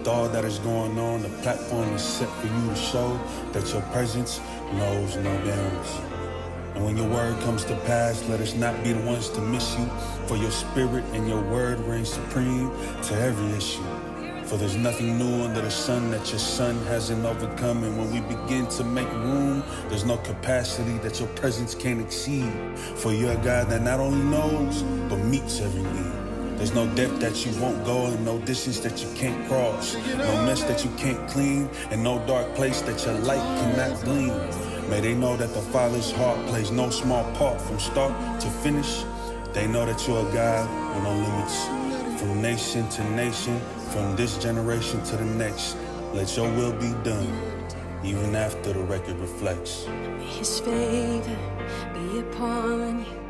With all that is going on, the platform is set for you to show that your presence knows no bounds. And when your word comes to pass, let us not be the ones to miss you, for your spirit and your word reign supreme to every issue. For there's nothing new under the sun that your son hasn't overcome. And when we begin to make room, there's no capacity that your presence can't exceed. For you're a God that not only knows, but meets every need. There's no depth that you won't go, and no distance that you can't cross. No mess that you can't clean, and no dark place that your light cannot gleam. May they know that the Father's heart plays no small part from start to finish. They know that you're a God with no limits. From nation to nation, from this generation to the next, let your will be done, even after the record reflects. May his favor be upon you.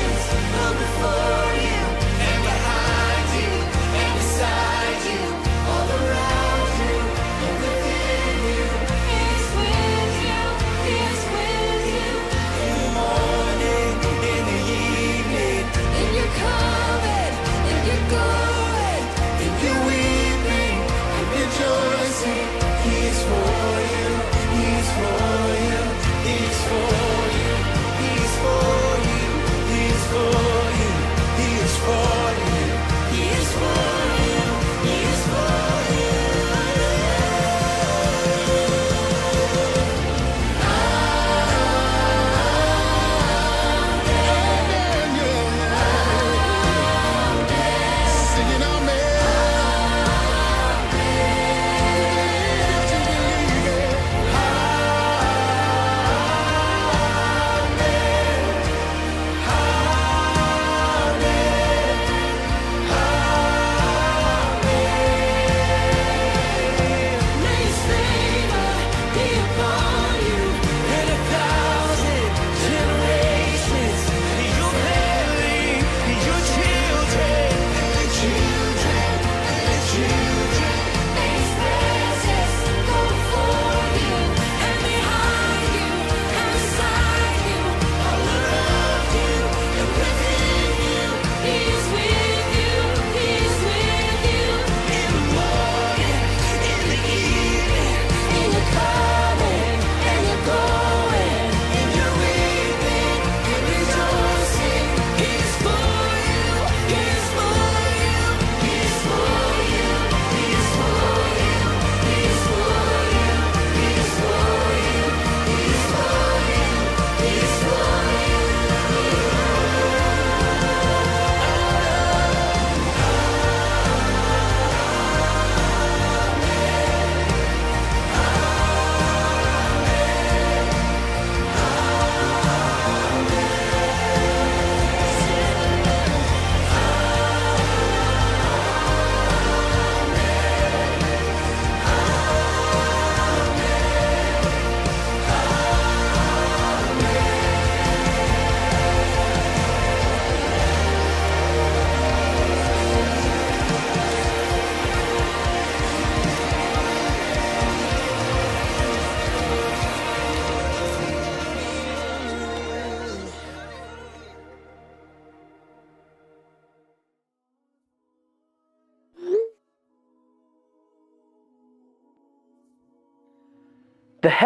Bye.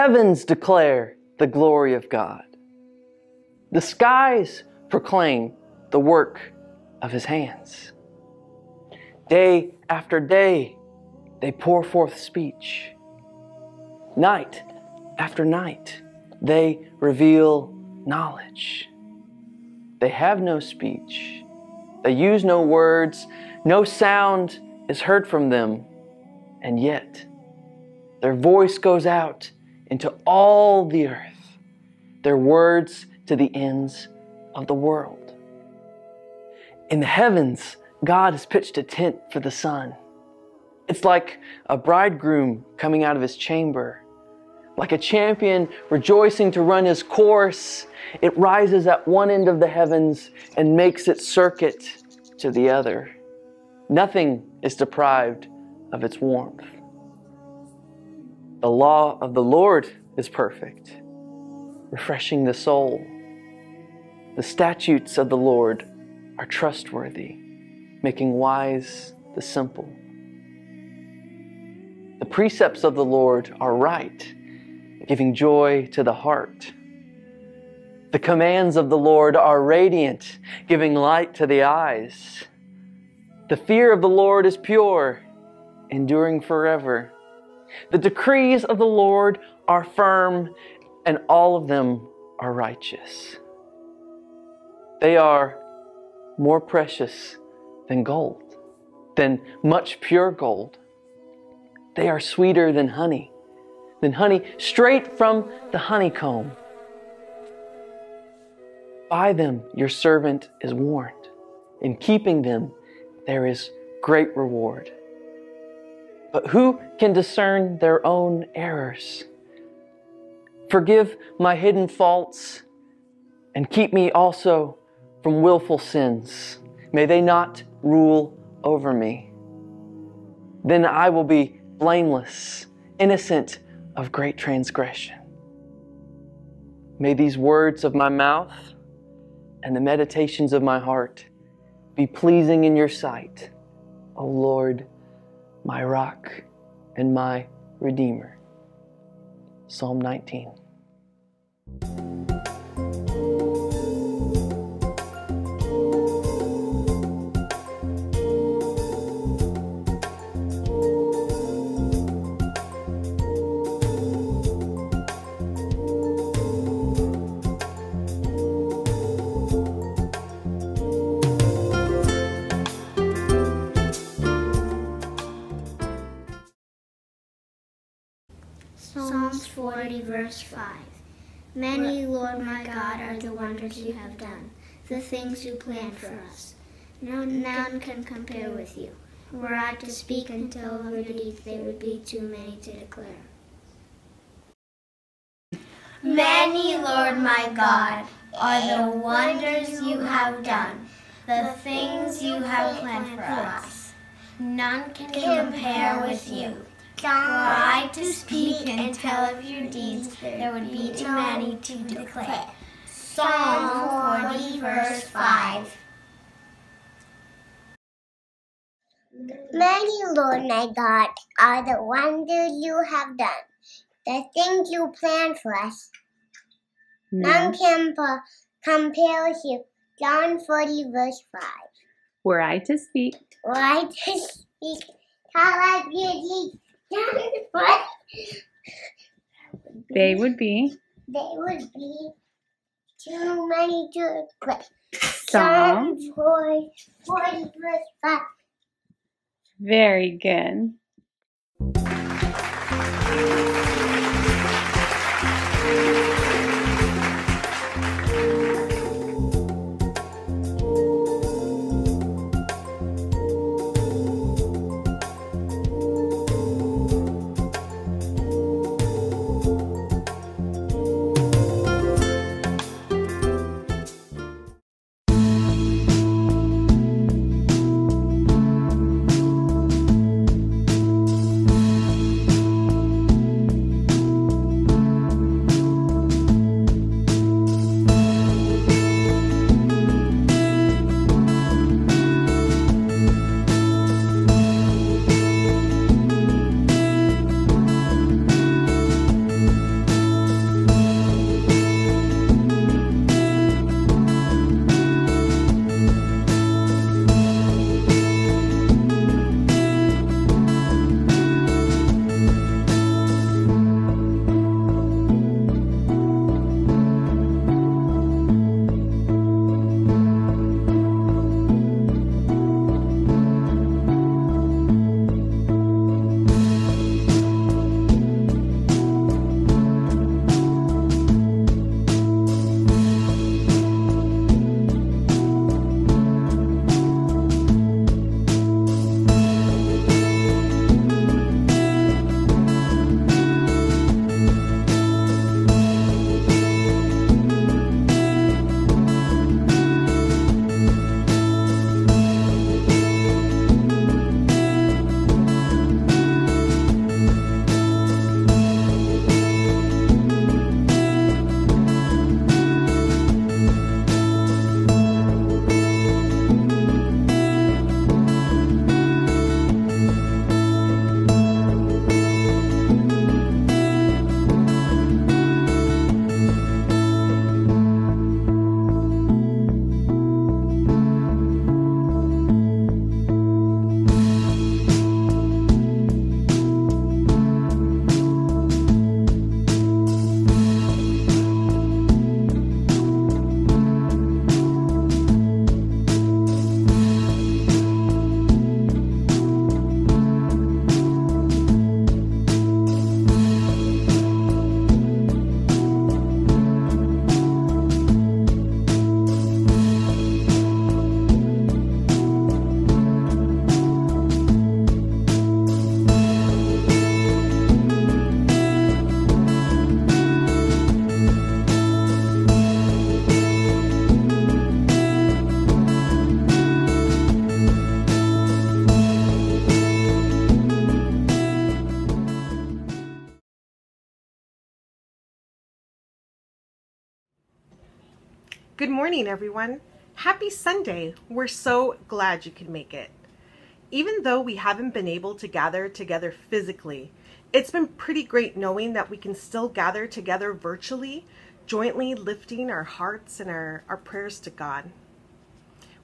Heavens declare the glory of God. The skies proclaim the work of his hands. Day after day, they pour forth speech. Night after night, they reveal knowledge. They have no speech. They use no words. No sound is heard from them. And yet, their voice goes out into all the earth, their words to the ends of the world. In the heavens, God has pitched a tent for the sun. It's like a bridegroom coming out of his chamber. Like a champion rejoicing to run his course, it rises at one end of the heavens and makes its circuit to the other. Nothing is deprived of its warmth. The law of the Lord is perfect, refreshing the soul. The statutes of the Lord are trustworthy, making wise the simple. The precepts of the Lord are right, giving joy to the heart. The commands of the Lord are radiant, giving light to the eyes. The fear of the Lord is pure, enduring forever. The decrees of the Lord are firm, and all of them are righteous. They are more precious than gold, than much pure gold. They are sweeter than honey, than honey straight from the honeycomb. By them your servant is warned. In keeping them there is great reward. But who can discern their own errors? Forgive my hidden faults and keep me also from willful sins. May they not rule over me. Then I will be blameless, innocent of great transgression. May these words of my mouth and the meditations of my heart be pleasing in your sight, O Lord, my rock and my redeemer. Psalm 19. Many, Lord my God, are the wonders you have done, the things you planned for us. No, none can compare with you. Were I to speak and tell of your deeds, they would be too many to declare. Many, Lord my God, are the wonders you have done, the things you have planned for us. None can compare with you. Were to speak and tell of your deeds, there would be too many to declare. Psalm 40, verse 5. Many, Lord my God, are the wonders you have done, the things you planned for us. None can po- compare with you. John 40, verse 5. Were I to speak, were I to speak, tell us your deeds. What? they would be They would be too many to. Psalm. 40, 40, verse 5. very good. Good morning, everyone. Happy Sunday. We're so glad you could make it. Even though we haven't been able to gather together physically, it's been pretty great knowing that we can still gather together virtually, jointly lifting our hearts and our, our prayers to God.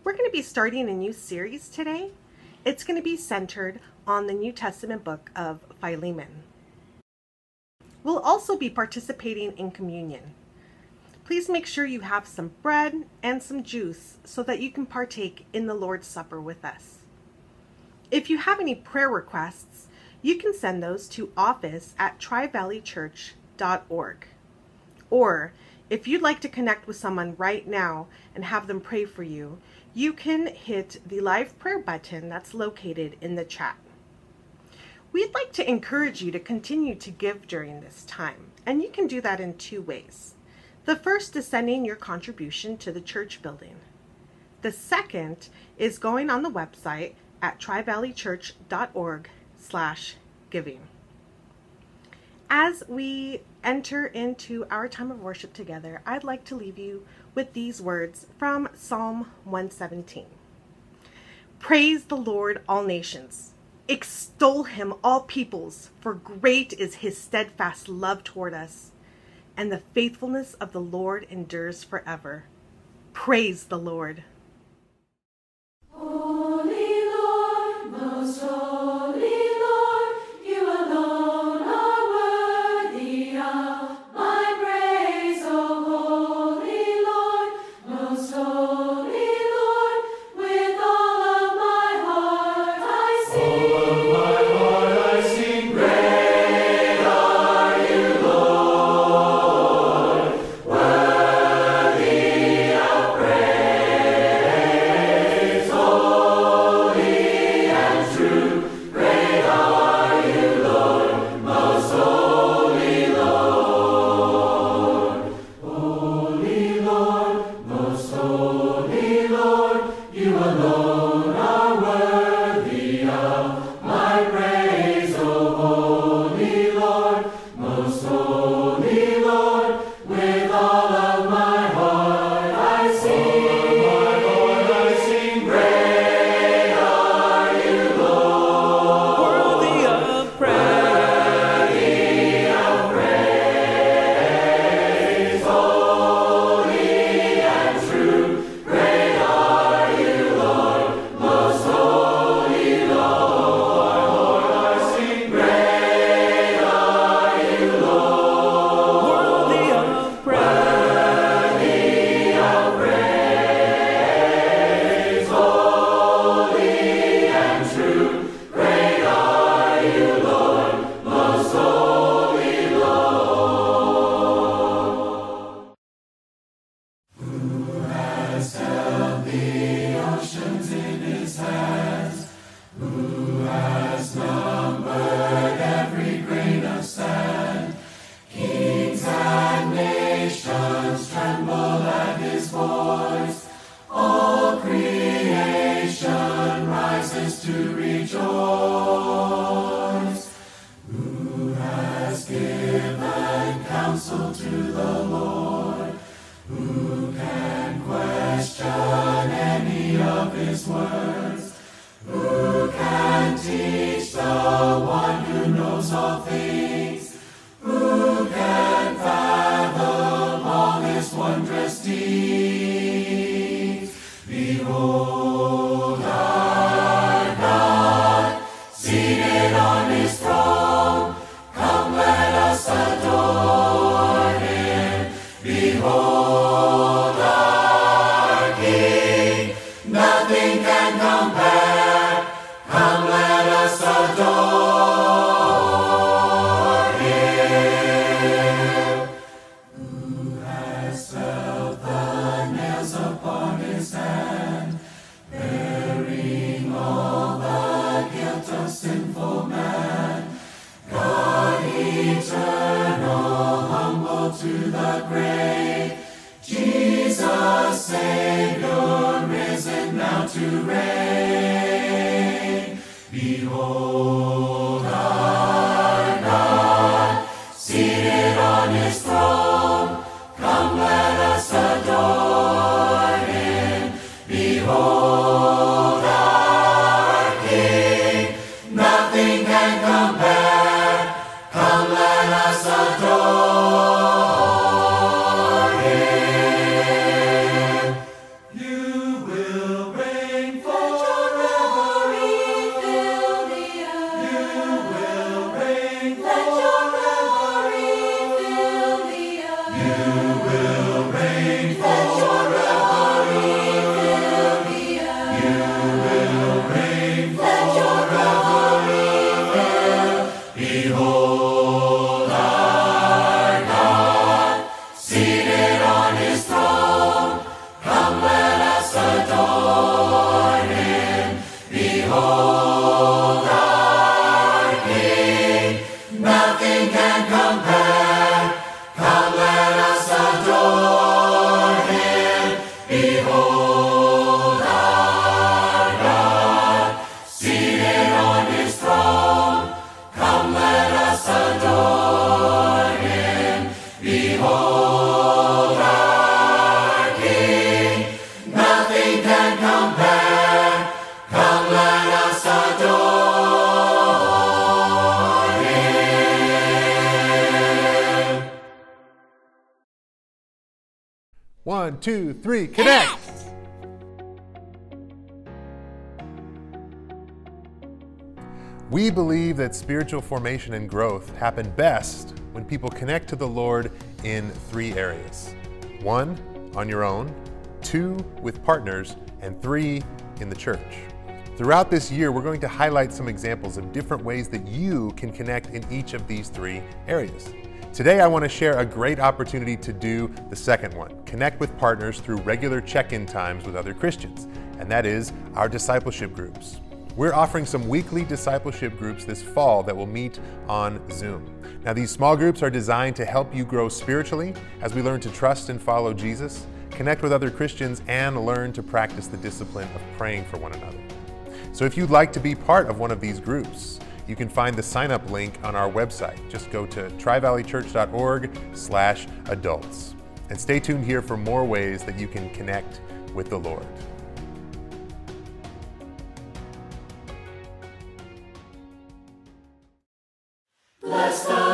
We're going to be starting a new series today. It's going to be centered on the New Testament book of Philemon. We'll also be participating in communion. Please make sure you have some bread and some juice so that you can partake in the Lord's Supper with us. If you have any prayer requests, you can send those to office at trivalleychurch.org. Or if you'd like to connect with someone right now and have them pray for you, you can hit the live prayer button that's located in the chat. We'd like to encourage you to continue to give during this time, and you can do that in two ways. The first is sending your contribution to the church building. The second is going on the website at trivalleychurch.org slash giving. As we enter into our time of worship together, I'd like to leave you with these words from Psalm 117. Praise the Lord, all nations. Extol him, all peoples, for great is his steadfast love toward us, and the faithfulness of the Lord endures forever. Praise the Lord. Two, three, connect. We believe that spiritual formation and growth happen best when people connect to the Lord in three areas one, on your own, two, with partners, and three, in the church. Throughout this year, we're going to highlight some examples of different ways that you can connect in each of these three areas. Today, I want to share a great opportunity to do the second one connect with partners through regular check in times with other Christians, and that is our discipleship groups. We're offering some weekly discipleship groups this fall that will meet on Zoom. Now, these small groups are designed to help you grow spiritually as we learn to trust and follow Jesus, connect with other Christians, and learn to practice the discipline of praying for one another. So, if you'd like to be part of one of these groups, you can find the sign up link on our website. Just go to trivalleychurch.org/slash adults. And stay tuned here for more ways that you can connect with the Lord. Bless the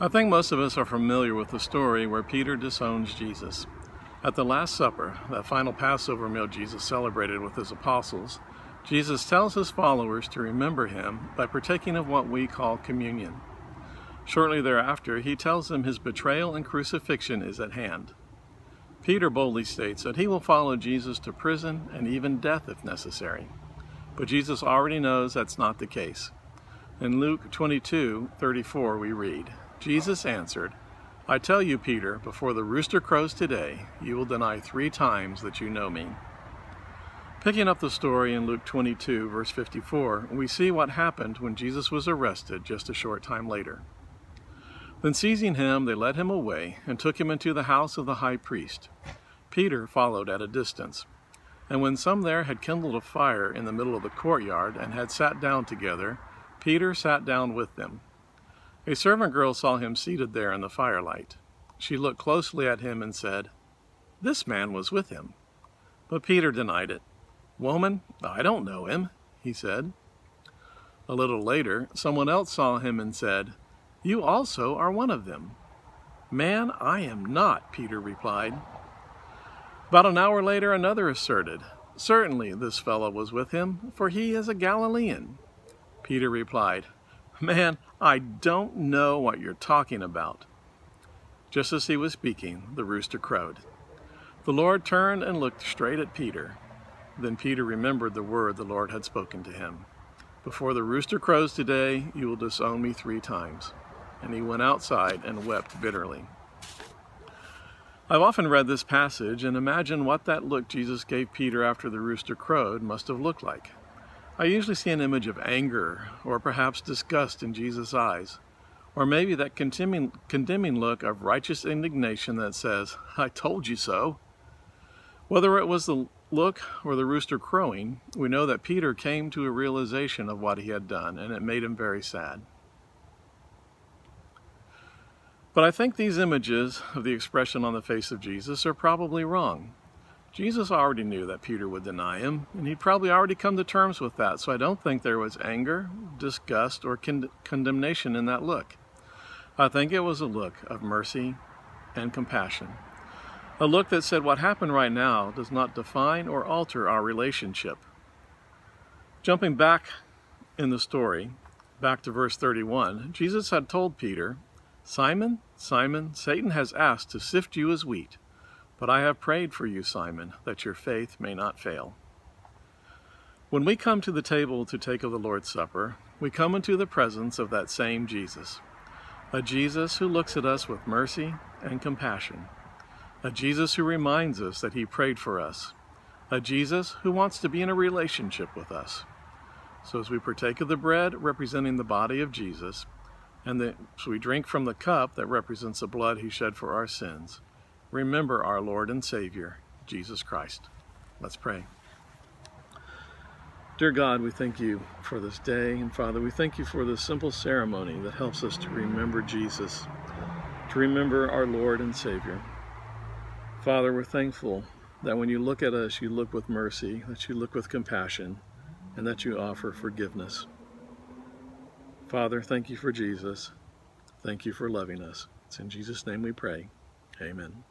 I think most of us are familiar with the story where Peter disowns Jesus. At the Last Supper, that final Passover meal Jesus celebrated with his apostles, Jesus tells his followers to remember him by partaking of what we call communion. Shortly thereafter, he tells them his betrayal and crucifixion is at hand. Peter boldly states that he will follow Jesus to prison and even death if necessary. But Jesus already knows that's not the case. In Luke 22:34 we read, Jesus answered, I tell you, Peter, before the rooster crows today, you will deny three times that you know me. Picking up the story in Luke 22, verse 54, we see what happened when Jesus was arrested just a short time later. Then seizing him, they led him away and took him into the house of the high priest. Peter followed at a distance. And when some there had kindled a fire in the middle of the courtyard and had sat down together, Peter sat down with them. A servant girl saw him seated there in the firelight. She looked closely at him and said, This man was with him. But Peter denied it. Woman, I don't know him, he said. A little later, someone else saw him and said, You also are one of them. Man, I am not, Peter replied. About an hour later, another asserted, Certainly this fellow was with him, for he is a Galilean. Peter replied, Man, I don't know what you're talking about. Just as he was speaking, the rooster crowed. The Lord turned and looked straight at Peter. Then Peter remembered the word the Lord had spoken to him. Before the rooster crows today, you will disown me three times. And he went outside and wept bitterly. I've often read this passage and imagined what that look Jesus gave Peter after the rooster crowed must have looked like. I usually see an image of anger or perhaps disgust in Jesus' eyes, or maybe that condemning, condemning look of righteous indignation that says, I told you so. Whether it was the look or the rooster crowing, we know that Peter came to a realization of what he had done, and it made him very sad. But I think these images of the expression on the face of Jesus are probably wrong. Jesus already knew that Peter would deny him, and he'd probably already come to terms with that, so I don't think there was anger, disgust, or con- condemnation in that look. I think it was a look of mercy and compassion. A look that said what happened right now does not define or alter our relationship. Jumping back in the story, back to verse 31, Jesus had told Peter, Simon, Simon, Satan has asked to sift you as wheat. But I have prayed for you, Simon, that your faith may not fail. When we come to the table to take of the Lord's Supper, we come into the presence of that same Jesus, a Jesus who looks at us with mercy and compassion, a Jesus who reminds us that he prayed for us, a Jesus who wants to be in a relationship with us. So as we partake of the bread representing the body of Jesus, and the, so we drink from the cup that represents the blood he shed for our sins, remember our Lord and Savior, Jesus Christ. Let's pray. Dear God, we thank you for this day, and Father, we thank you for this simple ceremony that helps us to remember Jesus, to remember our Lord and Savior. Father, we're thankful that when you look at us, you look with mercy, that you look with compassion, and that you offer forgiveness. Father, thank you for Jesus. Thank you for loving us. It's in Jesus' name we pray. Amen.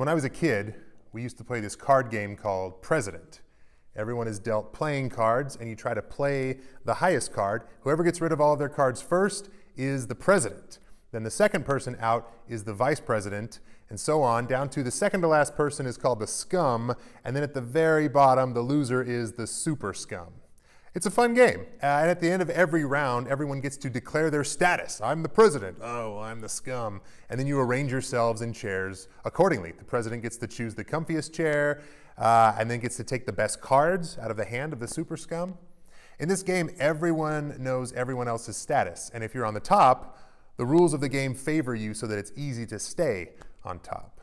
When I was a kid, we used to play this card game called President. Everyone is dealt playing cards, and you try to play the highest card. Whoever gets rid of all of their cards first is the president. Then the second person out is the vice president, and so on, down to the second to last person is called the scum, and then at the very bottom, the loser is the super scum. It's a fun game. Uh, and at the end of every round, everyone gets to declare their status. I'm the president. Oh, I'm the scum. And then you arrange yourselves in chairs accordingly. The president gets to choose the comfiest chair uh, and then gets to take the best cards out of the hand of the super scum. In this game, everyone knows everyone else's status. And if you're on the top, the rules of the game favor you so that it's easy to stay on top.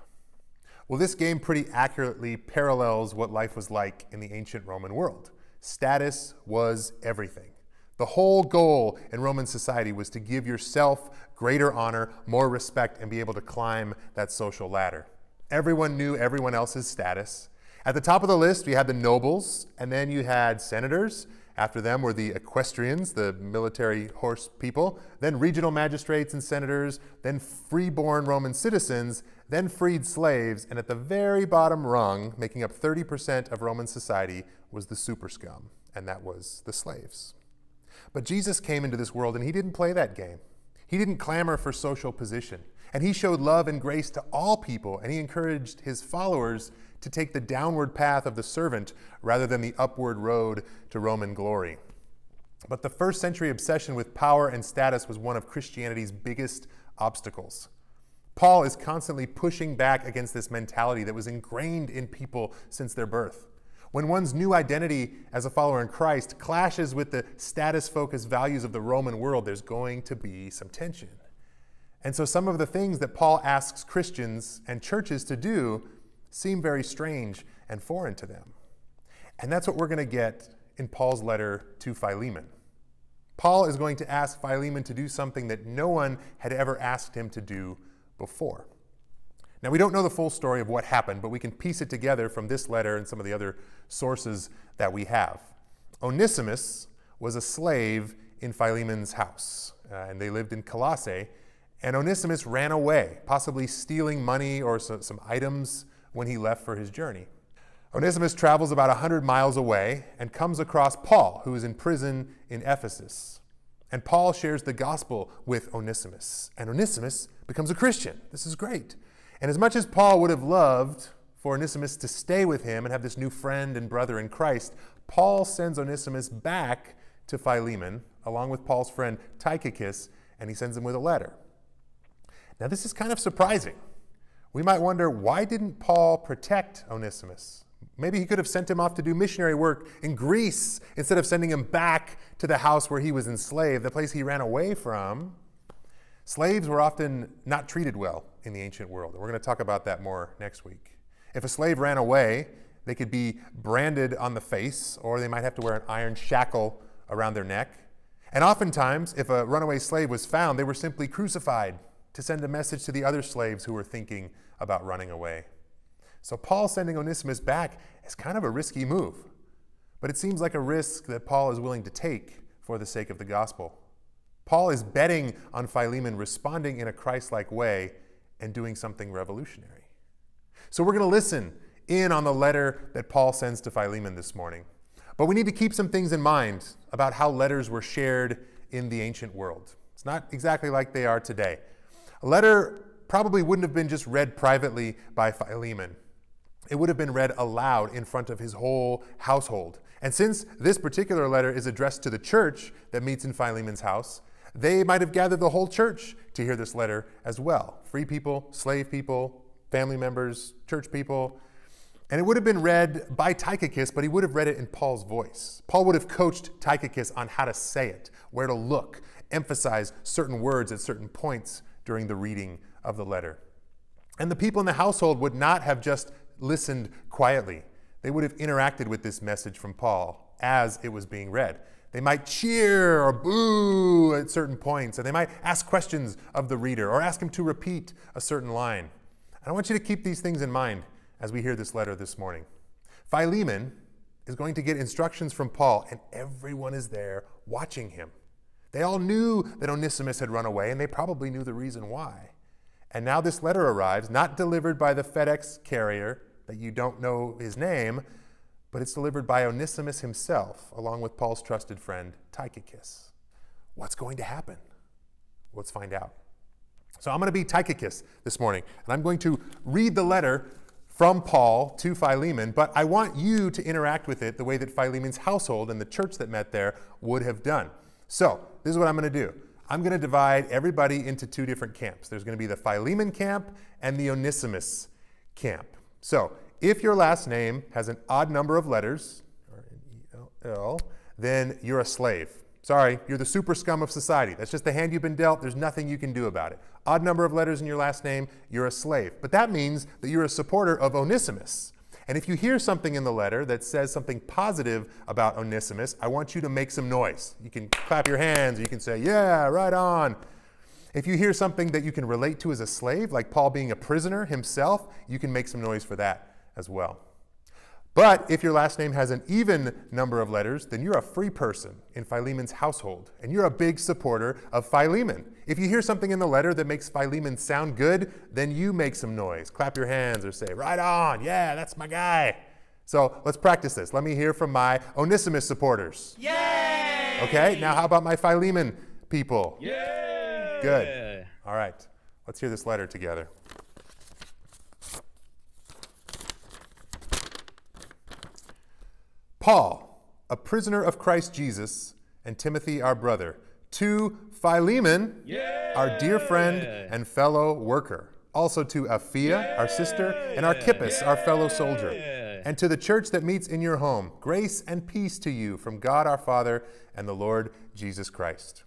Well, this game pretty accurately parallels what life was like in the ancient Roman world. Status was everything. The whole goal in Roman society was to give yourself greater honor, more respect, and be able to climb that social ladder. Everyone knew everyone else's status. At the top of the list, we had the nobles, and then you had senators. After them were the equestrians, the military horse people, then regional magistrates and senators, then freeborn Roman citizens, then freed slaves, and at the very bottom rung, making up 30% of Roman society, was the super scum, and that was the slaves. But Jesus came into this world and he didn't play that game. He didn't clamor for social position. And he showed love and grace to all people, and he encouraged his followers to take the downward path of the servant rather than the upward road to Roman glory. But the first century obsession with power and status was one of Christianity's biggest obstacles. Paul is constantly pushing back against this mentality that was ingrained in people since their birth. When one's new identity as a follower in Christ clashes with the status focused values of the Roman world, there's going to be some tension. And so some of the things that Paul asks Christians and churches to do seem very strange and foreign to them. And that's what we're going to get in Paul's letter to Philemon. Paul is going to ask Philemon to do something that no one had ever asked him to do before. Now, we don't know the full story of what happened, but we can piece it together from this letter and some of the other sources that we have. Onesimus was a slave in Philemon's house, uh, and they lived in Colossae. And Onesimus ran away, possibly stealing money or some, some items when he left for his journey. Onesimus travels about 100 miles away and comes across Paul, who is in prison in Ephesus. And Paul shares the gospel with Onesimus, and Onesimus becomes a Christian. This is great. And as much as Paul would have loved for Onesimus to stay with him and have this new friend and brother in Christ, Paul sends Onesimus back to Philemon along with Paul's friend Tychicus, and he sends him with a letter. Now, this is kind of surprising. We might wonder why didn't Paul protect Onesimus? Maybe he could have sent him off to do missionary work in Greece instead of sending him back to the house where he was enslaved, the place he ran away from. Slaves were often not treated well in the ancient world. And we're going to talk about that more next week. If a slave ran away, they could be branded on the face, or they might have to wear an iron shackle around their neck. And oftentimes, if a runaway slave was found, they were simply crucified to send a message to the other slaves who were thinking about running away. So, Paul sending Onesimus back is kind of a risky move, but it seems like a risk that Paul is willing to take for the sake of the gospel. Paul is betting on Philemon responding in a Christ like way and doing something revolutionary. So we're going to listen in on the letter that Paul sends to Philemon this morning. But we need to keep some things in mind about how letters were shared in the ancient world. It's not exactly like they are today. A letter probably wouldn't have been just read privately by Philemon. It would have been read aloud in front of his whole household. And since this particular letter is addressed to the church that meets in Philemon's house, they might have gathered the whole church to hear this letter as well free people, slave people, family members, church people. And it would have been read by Tychicus, but he would have read it in Paul's voice. Paul would have coached Tychicus on how to say it, where to look, emphasize certain words at certain points during the reading of the letter. And the people in the household would not have just listened quietly, they would have interacted with this message from Paul as it was being read. They might cheer or boo at certain points, and they might ask questions of the reader or ask him to repeat a certain line. And I want you to keep these things in mind as we hear this letter this morning. Philemon is going to get instructions from Paul, and everyone is there watching him. They all knew that Onesimus had run away, and they probably knew the reason why. And now this letter arrives, not delivered by the FedEx carrier that you don't know his name, but it's delivered by Onesimus himself, along with Paul's trusted friend Tychicus. What's going to happen? Let's find out. So I'm going to be Tychicus this morning, and I'm going to read the letter from Paul to Philemon, but I want you to interact with it the way that Philemon's household and the church that met there would have done. So this is what I'm going to do. I'm going to divide everybody into two different camps. There's going to be the Philemon camp and the Onesimus camp. So if your last name has an odd number of letters, or then you're a slave. Sorry, you're the super scum of society. That's just the hand you've been dealt. There's nothing you can do about it. Odd number of letters in your last name, you're a slave. But that means that you're a supporter of Onesimus. And if you hear something in the letter that says something positive about Onesimus, I want you to make some noise. You can clap your hands, you can say, Yeah, right on. If you hear something that you can relate to as a slave, like Paul being a prisoner himself, you can make some noise for that as well. But if your last name has an even number of letters, then you're a free person in Philemon's household, and you're a big supporter of Philemon. If you hear something in the letter that makes Philemon sound good, then you make some noise. Clap your hands or say, Right on, yeah, that's my guy. So let's practice this. Let me hear from my Onesimus supporters. Yay! Okay, now how about my Philemon people? Yay! Good. All right, let's hear this letter together. Paul, a prisoner of Christ Jesus, and Timothy, our brother, to Philemon, our dear friend and fellow worker, also to Apphia, our sister, and Archippus, our fellow soldier, and to the church that meets in your home, grace and peace to you from God our Father and the Lord Jesus Christ.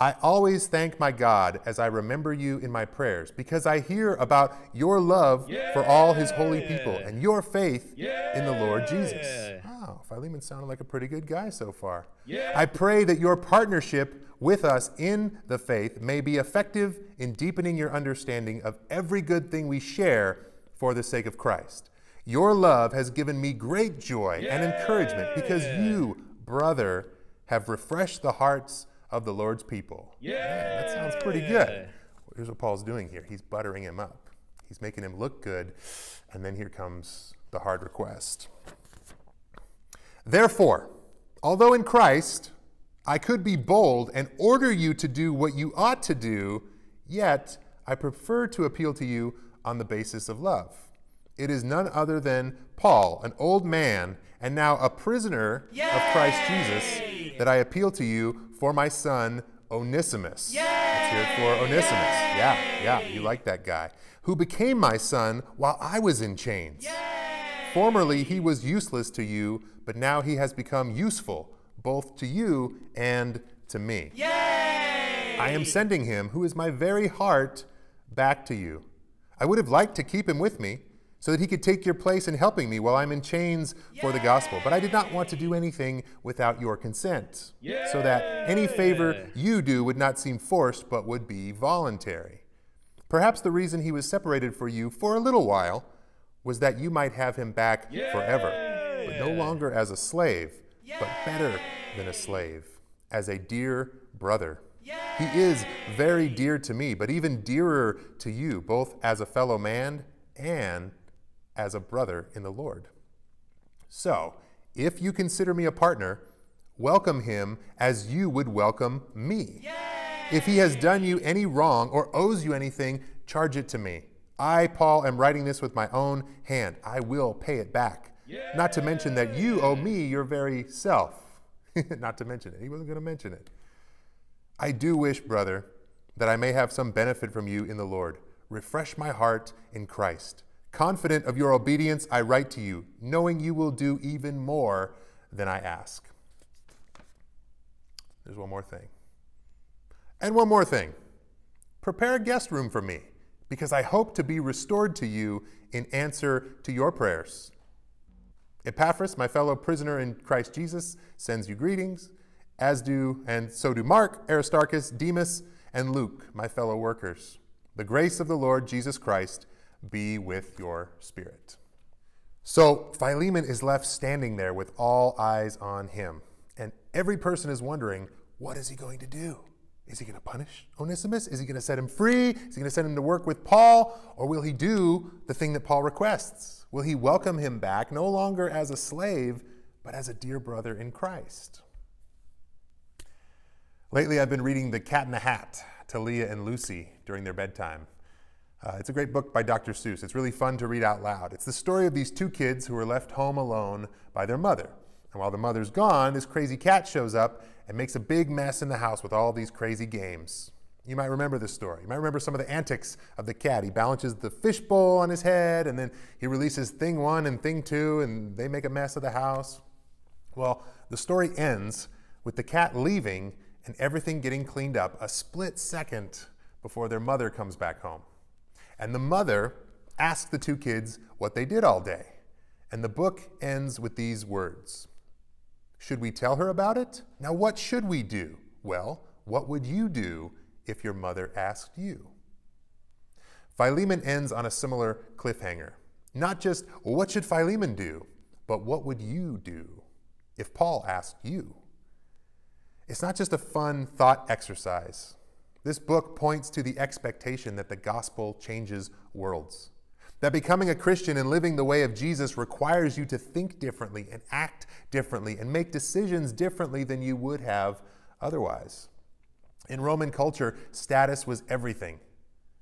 I always thank my God as I remember you in my prayers because I hear about your love for all his holy people and your faith in the Lord Jesus. Wow, Philemon sounded like a pretty good guy so far. I pray that your partnership with us in the faith may be effective in deepening your understanding of every good thing we share for the sake of Christ. Your love has given me great joy and encouragement because you, brother, have refreshed the hearts of the Lord's people. Yeah. Man, that sounds pretty good. Here's what Paul's doing here he's buttering him up, he's making him look good, and then here comes the hard request. Therefore, although in Christ I could be bold and order you to do what you ought to do, yet I prefer to appeal to you on the basis of love. It is none other than Paul, an old man and now a prisoner Yay! of Christ Jesus, that I appeal to you for my son Onesimus. Yay! Let's hear it for Onesimus. Yay! Yeah, yeah, you like that guy. Who became my son while I was in chains. Yay! Formerly he was useless to you, but now he has become useful, both to you and to me. Yay! I am sending him, who is my very heart, back to you. I would have liked to keep him with me so that he could take your place in helping me while I'm in chains Yay! for the gospel. But I did not want to do anything without your consent, Yay! so that any favor you do would not seem forced, but would be voluntary. Perhaps the reason he was separated for you for a little while was that you might have him back Yay! forever, but no longer as a slave, but better than a slave, as a dear brother. He is very dear to me, but even dearer to you, both as a fellow man and as a brother in the Lord. So, if you consider me a partner, welcome him as you would welcome me. Yay! If he has done you any wrong or owes you anything, charge it to me. I, Paul, am writing this with my own hand. I will pay it back. Yay! Not to mention that you owe me your very self. Not to mention it. He wasn't going to mention it. I do wish, brother, that I may have some benefit from you in the Lord. Refresh my heart in Christ. Confident of your obedience, I write to you, knowing you will do even more than I ask. There's one more thing. And one more thing. Prepare a guest room for me, because I hope to be restored to you in answer to your prayers. Epaphras, my fellow prisoner in Christ Jesus, sends you greetings, as do, and so do Mark, Aristarchus, Demas, and Luke, my fellow workers. The grace of the Lord Jesus Christ be with your spirit. So Philemon is left standing there with all eyes on him. And every person is wondering, what is he going to do? Is he going to punish Onesimus? Is he going to set him free? Is he going to send him to work with Paul? Or will he do the thing that Paul requests? Will he welcome him back no longer as a slave, but as a dear brother in Christ? Lately, I've been reading The Cat in the Hat to Leah and Lucy during their bedtime. Uh, it's a great book by Dr. Seuss. It's really fun to read out loud. It's the story of these two kids who are left home alone by their mother. And while the mother's gone, this crazy cat shows up and makes a big mess in the house with all these crazy games. You might remember this story. You might remember some of the antics of the cat. He balances the fishbowl on his head, and then he releases thing one and thing two, and they make a mess of the house. Well, the story ends with the cat leaving and everything getting cleaned up a split second before their mother comes back home. And the mother asks the two kids what they did all day. And the book ends with these words Should we tell her about it? Now, what should we do? Well, what would you do if your mother asked you? Philemon ends on a similar cliffhanger. Not just, well, what should Philemon do? But what would you do if Paul asked you? It's not just a fun thought exercise. This book points to the expectation that the gospel changes worlds. That becoming a Christian and living the way of Jesus requires you to think differently and act differently and make decisions differently than you would have otherwise. In Roman culture, status was everything.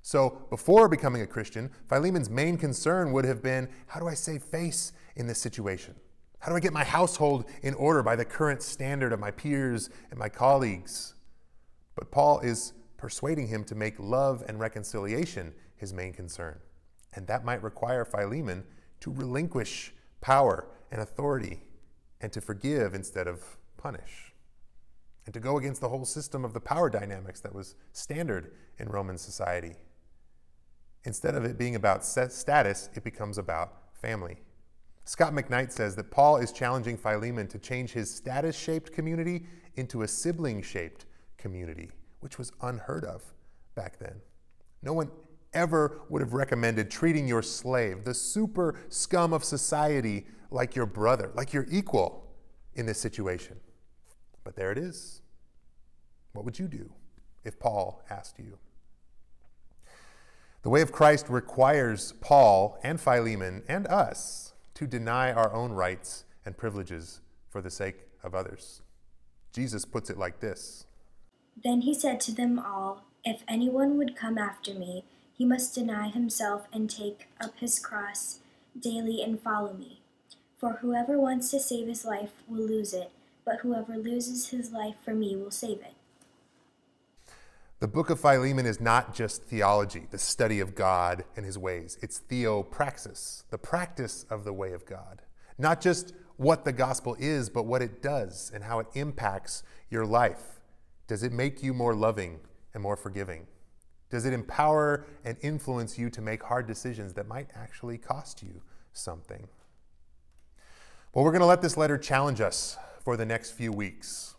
So, before becoming a Christian, Philemon's main concern would have been how do I save face in this situation? How do I get my household in order by the current standard of my peers and my colleagues? But Paul is persuading him to make love and reconciliation his main concern. And that might require Philemon to relinquish power and authority and to forgive instead of punish. And to go against the whole system of the power dynamics that was standard in Roman society. Instead of it being about status, it becomes about family. Scot McKnight says that Paul is challenging Philemon to change his status shaped community into a sibling shaped community, which was unheard of back then. No one ever would have recommended treating your slave, the super scum of society, like your brother, like your equal in this situation. But there it is. What would you do if Paul asked you? The way of Christ requires Paul and Philemon and us to deny our own rights and privileges for the sake of others. Jesus puts it like this Then he said to them all, If anyone would come after me, he must deny himself and take up his cross daily and follow me. For whoever wants to save his life will lose it, but whoever loses his life for me will save it. The book of Philemon is not just theology, the study of God and his ways. It's theopraxis, the practice of the way of God. Not just what the gospel is, but what it does and how it impacts your life. Does it make you more loving and more forgiving? Does it empower and influence you to make hard decisions that might actually cost you something? Well, we're going to let this letter challenge us for the next few weeks.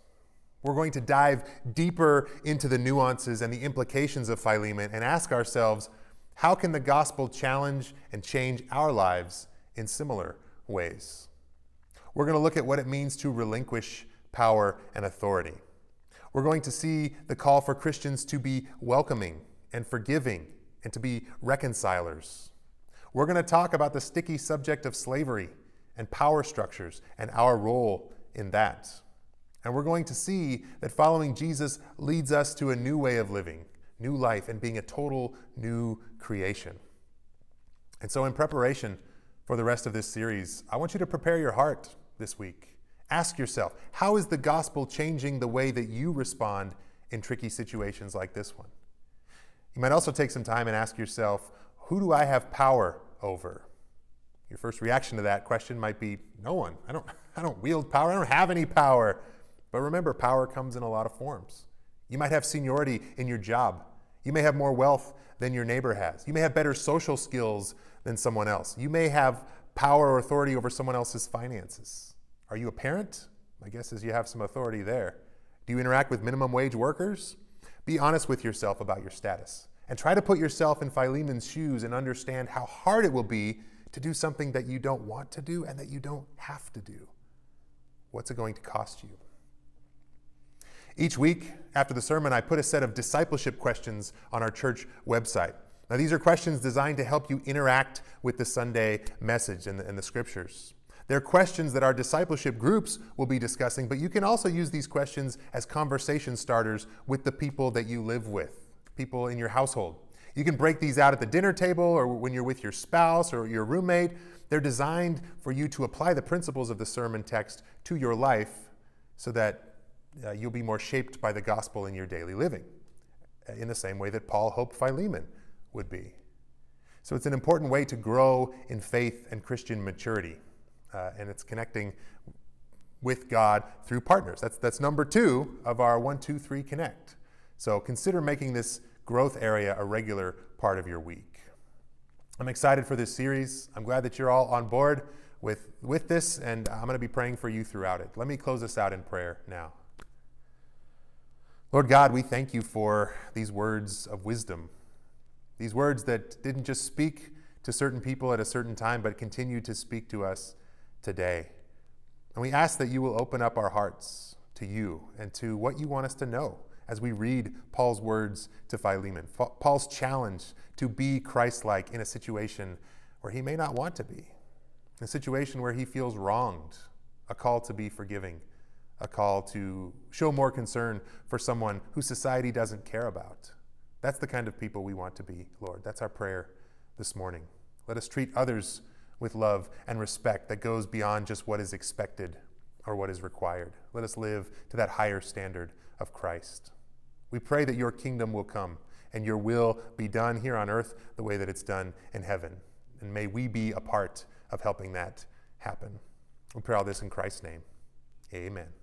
We're going to dive deeper into the nuances and the implications of Philemon and ask ourselves how can the gospel challenge and change our lives in similar ways? We're going to look at what it means to relinquish power and authority. We're going to see the call for Christians to be welcoming and forgiving and to be reconcilers. We're going to talk about the sticky subject of slavery and power structures and our role in that. And we're going to see that following Jesus leads us to a new way of living, new life, and being a total new creation. And so, in preparation for the rest of this series, I want you to prepare your heart this week. Ask yourself, how is the gospel changing the way that you respond in tricky situations like this one? You might also take some time and ask yourself, who do I have power over? Your first reaction to that question might be, no one. I don't, I don't wield power. I don't have any power. But remember, power comes in a lot of forms. You might have seniority in your job. You may have more wealth than your neighbor has. You may have better social skills than someone else. You may have power or authority over someone else's finances. Are you a parent? My guess is you have some authority there. Do you interact with minimum wage workers? Be honest with yourself about your status and try to put yourself in Philemon's shoes and understand how hard it will be to do something that you don't want to do and that you don't have to do. What's it going to cost you? Each week after the sermon, I put a set of discipleship questions on our church website. Now, these are questions designed to help you interact with the Sunday message and the, and the scriptures. They're questions that our discipleship groups will be discussing, but you can also use these questions as conversation starters with the people that you live with, people in your household. You can break these out at the dinner table or when you're with your spouse or your roommate. They're designed for you to apply the principles of the sermon text to your life so that uh, you'll be more shaped by the gospel in your daily living, uh, in the same way that Paul hoped Philemon would be. So it's an important way to grow in faith and Christian maturity, uh, and it's connecting with God through partners. That's, that's number two of our one, two, three connect. So consider making this growth area a regular part of your week. I'm excited for this series. I'm glad that you're all on board with, with this, and I'm going to be praying for you throughout it. Let me close this out in prayer now. Lord God, we thank you for these words of wisdom, these words that didn't just speak to certain people at a certain time, but continue to speak to us today. And we ask that you will open up our hearts to you and to what you want us to know as we read Paul's words to Philemon. Paul's challenge to be Christ like in a situation where he may not want to be, a situation where he feels wronged, a call to be forgiving a call to show more concern for someone who society doesn't care about. That's the kind of people we want to be, Lord. That's our prayer this morning. Let us treat others with love and respect that goes beyond just what is expected or what is required. Let us live to that higher standard of Christ. We pray that your kingdom will come and your will be done here on earth the way that it's done in heaven. And may we be a part of helping that happen. We pray all this in Christ's name. Amen.